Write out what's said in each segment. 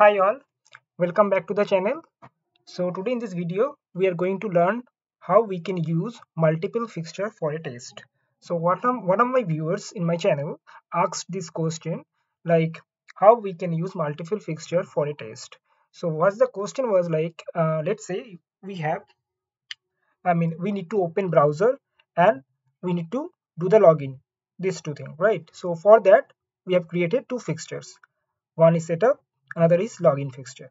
Hi all, welcome back to the channel. So today in this video, we are going to learn how we can use multiple fixture for a test. So one of, one of my viewers in my channel asked this question like how we can use multiple fixture for a test. So what the question was like, uh, let's say we have, I mean, we need to open browser and we need to do the login, these two things, right? So for that, we have created two fixtures. One is setup another is login fixture.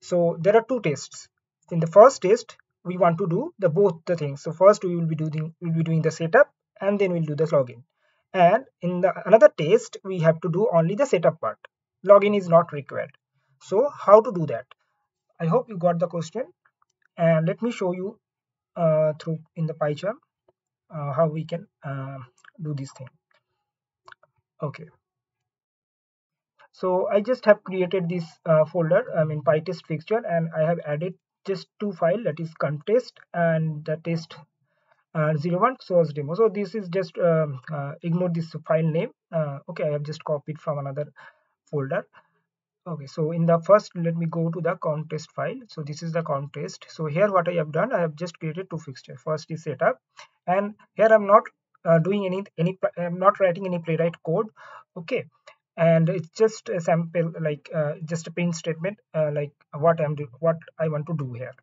So there are two tests. In the first test we want to do the both the things. So first we will be doing we'll be doing the setup and then we'll do the login. And in the another test we have to do only the setup part. Login is not required. So how to do that? I hope you got the question. And let me show you uh, through in the PyCharm uh, how we can uh, do this thing. Okay so I just have created this uh, folder I mean PyTest fixture and I have added just two file that is conftest and the test uh, 01 source demo. So this is just um, uh, ignore this file name uh, okay I have just copied from another folder. Okay so in the first let me go to the conftest file. So this is the conftest. So here what I have done I have just created two fixture. First is setup and here I'm not uh, doing any any I'm not writing any playwright code. Okay and it's just a sample like uh, just a print statement uh, like what i'm doing what i want to do here.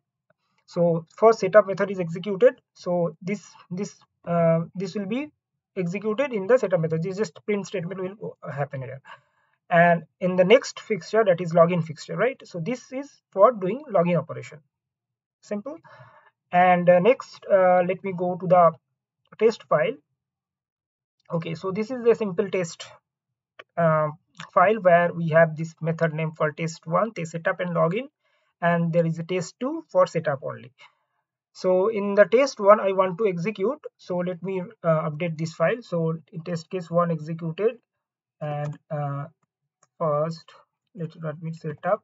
So first setup method is executed. So this this uh, this will be executed in the setup method. This just print statement will happen here. And in the next fixture that is login fixture right? So this is for doing login operation. Simple. And uh, next uh, let me go to the test file. Okay so this is a simple test uh, file where we have this method name for test1 test setup and login and there is a test2 for setup only. So in the test one i want to execute. So let me uh, update this file. So in test case one executed and uh, first let, let me set up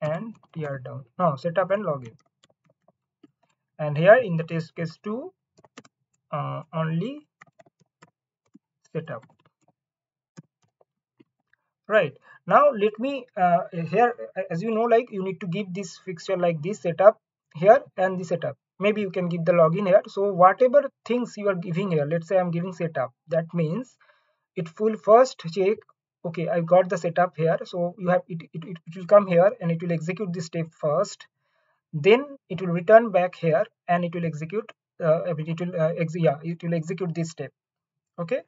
and tear down. No setup and login. And here in the test case 2 uh, only setup right. Now let me uh, here as you know like you need to give this fixture like this setup here and the setup. Maybe you can give the login here. So whatever things you are giving here let's say i'm giving setup. That means it will first check okay i got the setup here. So you have it, it, it will come here and it will execute this step first. Then it will return back here and it will execute uh, it will uh, ex yeah it will execute this step. Okay?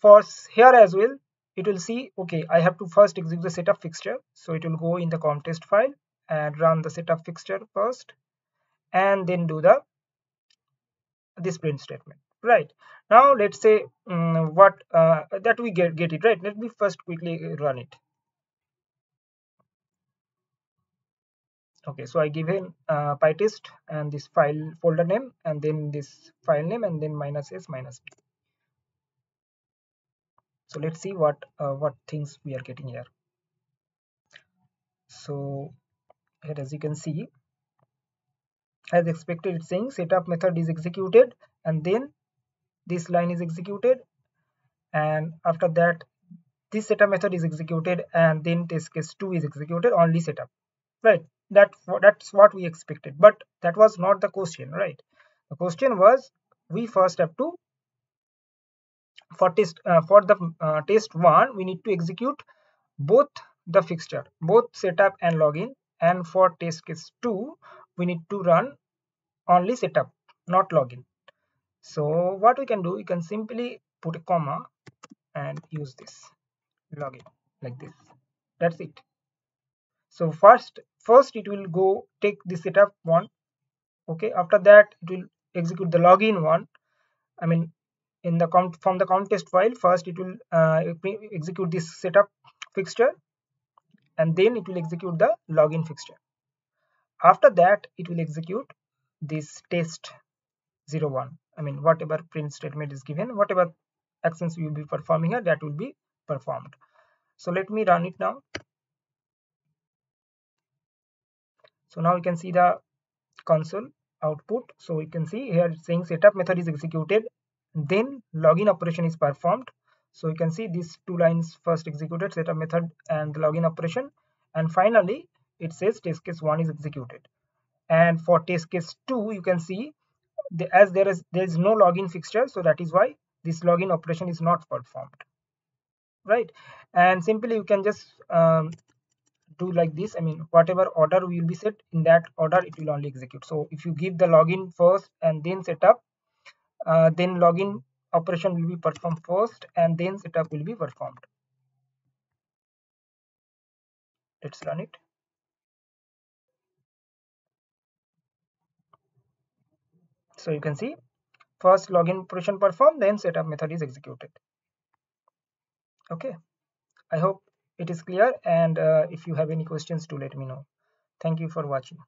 For here as well it will see okay i have to first execute the setup fixture. So it will go in the conftest file and run the setup fixture first and then do the this print statement. Right. Now let's say um, what uh, that we get get it right? Let me first quickly run it. Okay so i give him uh, pytest and this file folder name and then this file name and then minus s minus b so let's see what uh, what things we are getting here. So here as you can see as expected it's saying setup method is executed and then this line is executed. And after that this setup method is executed and then test case 2 is executed only setup. Right. That that's what we expected. But that was not the question right? The question was we first have to for test uh, for the uh, test one we need to execute both the fixture both setup and login. And for test case 2 we need to run only setup not login. So what we can do we can simply put a comma and use this login like this. That's it. So first first it will go take the setup one. Okay after that it will execute the login one. I mean in the count from the conftest file first it will uh, execute this setup fixture and then it will execute the login fixture. After that it will execute this test 01 i mean whatever print statement is given whatever actions we will be performing here that will be performed. So let me run it now. So now you can see the console output. So you can see here saying setup method is executed then login operation is performed. So you can see these two lines first executed setup method and the login operation. And finally it says test case 1 is executed. And for test case 2 you can see the, as there is there is no login fixture so that is why this login operation is not performed. Right? And simply you can just um, do like this. I mean whatever order will be set in that order it will only execute. So if you give the login first and then setup uh, then login operation will be performed first and then setup will be performed. Let's run it. So you can see first login operation performed then setup method is executed. Okay. I hope it is clear and uh, if you have any questions to let me know. Thank you for watching